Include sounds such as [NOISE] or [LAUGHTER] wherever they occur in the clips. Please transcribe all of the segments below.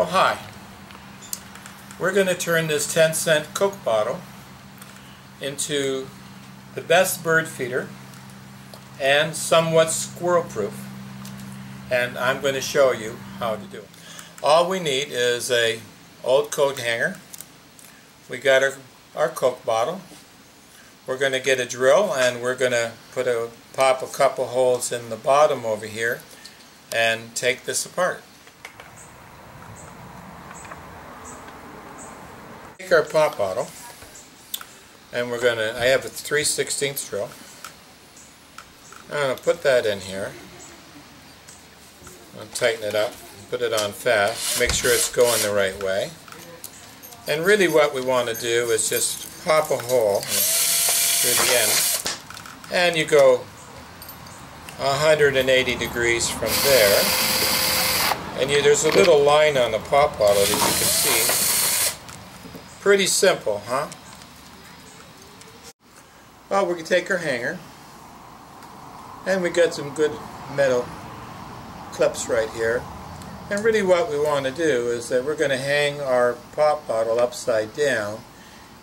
Well, hi. We're going to turn this 10 cent Coke bottle into the best bird feeder and somewhat squirrel proof. And I'm going to show you how to do it. All we need is a old coat hanger. We got our, our Coke bottle. We're going to get a drill and we're going to put a pop a couple holes in the bottom over here and take this apart. Take our pop bottle and we're going to, I have a 3 16 drill. I'm going to put that in here. I'll tighten it up, put it on fast, make sure it's going the right way. And really what we want to do is just pop a hole through the end and you go 180 degrees from there and you, there's a little line on the pop bottle that you can see pretty simple huh? Well we can take our hanger. And we got some good metal clips right here. And really what we want to do is that we're going to hang our pop bottle upside down.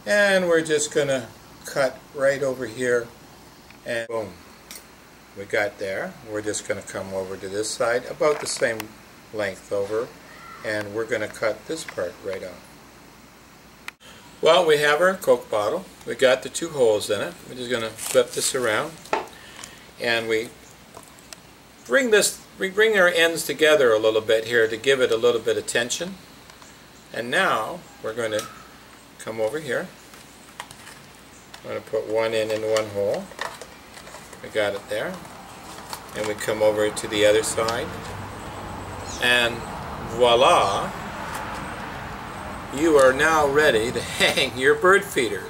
And we're just going to cut right over here and boom. We got there. We're just going to come over to this side, about the same length over, and we're going to cut this part right off. Well, we have our Coke bottle. We got the two holes in it. We're just going to flip this around, and we bring this, we bring our ends together a little bit here to give it a little bit of tension. And now we're going to come over here. I'm going to put one end in one hole. We got it there. And we come over to the other side. And voila, you are now ready to [LAUGHS] hang your bird feeder.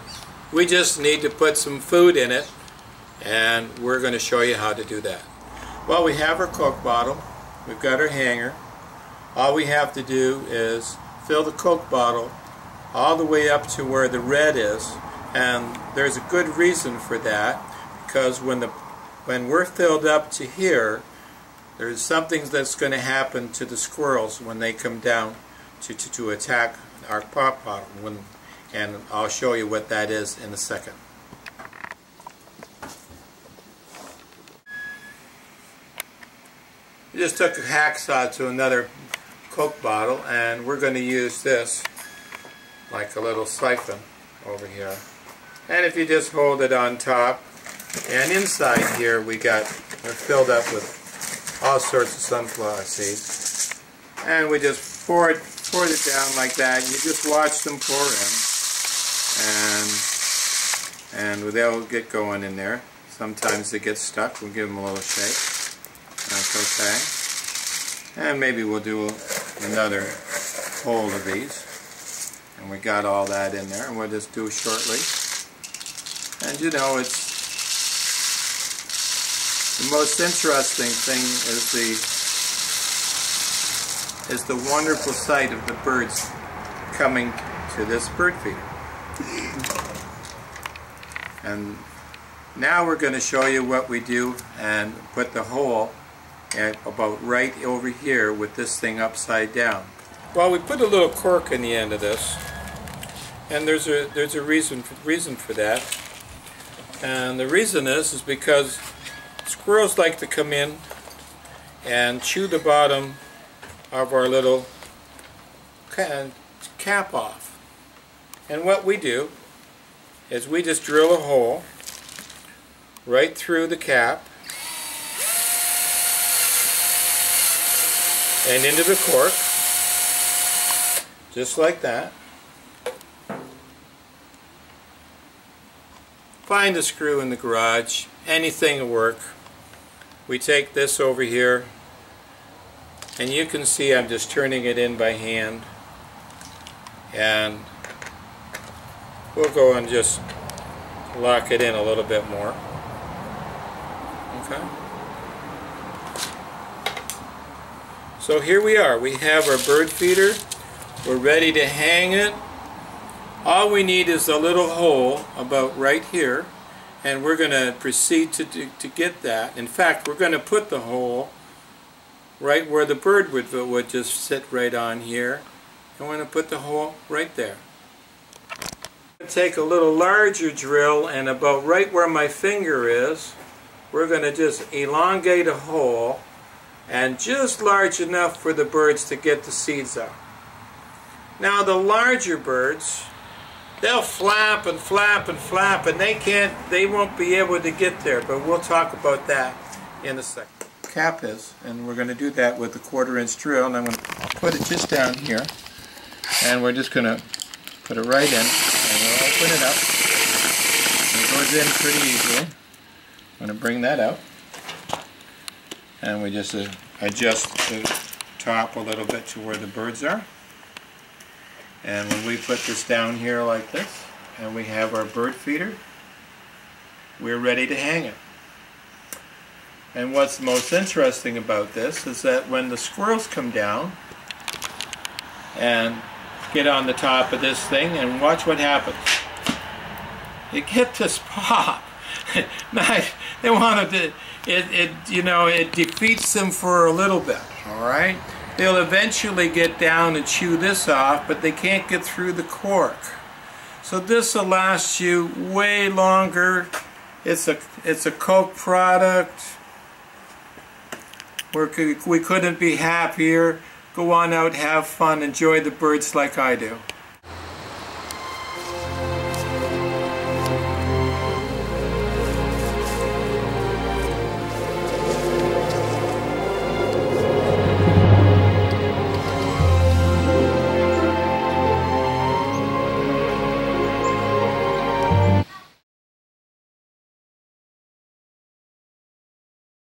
We just need to put some food in it and we're going to show you how to do that. Well, we have our Coke bottle. We've got our hanger. All we have to do is fill the Coke bottle all the way up to where the red is and there's a good reason for that because when the when we're filled up to here there's something that's going to happen to the squirrels when they come down to, to, to attack our pop bottle when, and I'll show you what that is in a second. We just took a hacksaw to another Coke bottle and we're going to use this like a little siphon over here. And if you just hold it on top, and inside here we got, we're filled up with all sorts of sunflower seeds. And we just pour it, pour it down like that. You just watch them pour in. And, and they'll get going in there. Sometimes they get stuck. We'll give them a little shake. That's okay. And maybe we'll do another hole of these. And we got all that in there. And we'll just do shortly. And you know, it's the most interesting thing is the is the wonderful sight of the birds coming to this bird feeder. And now we're going to show you what we do and put the hole at about right over here with this thing upside down. Well, we put a little cork in the end of this, and there's a there's a reason for, reason for that. And the reason is, is because squirrels like to come in and chew the bottom of our little cap off. And what we do is we just drill a hole right through the cap and into the cork just like that Find a screw in the garage, anything will work. We take this over here and you can see I'm just turning it in by hand and we'll go and just lock it in a little bit more. Okay. So here we are. We have our bird feeder. We're ready to hang it all we need is a little hole about right here and we're going to proceed to, to, to get that. In fact, we're going to put the hole right where the bird would, would just sit right on here. I'm going to put the hole right there. Take a little larger drill and about right where my finger is, we're going to just elongate a hole and just large enough for the birds to get the seeds out. Now the larger birds, they'll flap and flap and flap and they can't, they won't be able to get there, but we'll talk about that in a second. Cap is, and we're going to do that with a quarter inch drill, and I'm going to put it just down here, and we're just going to put it right in, and we'll open it up. It goes in pretty easily. I'm going to bring that out, and we just uh, adjust the top a little bit to where the birds are. And when we put this down here like this, and we have our bird feeder, we're ready to hang it. And what's most interesting about this is that when the squirrels come down and get on the top of this thing and watch what happens. You get this pop. [LAUGHS] they want to, it, it, you know, it defeats them for a little bit, all right? They'll eventually get down and chew this off, but they can't get through the cork. So this will last you way longer. It's a, it's a Coke product. We're, we couldn't be happier. Go on out, have fun, enjoy the birds like I do.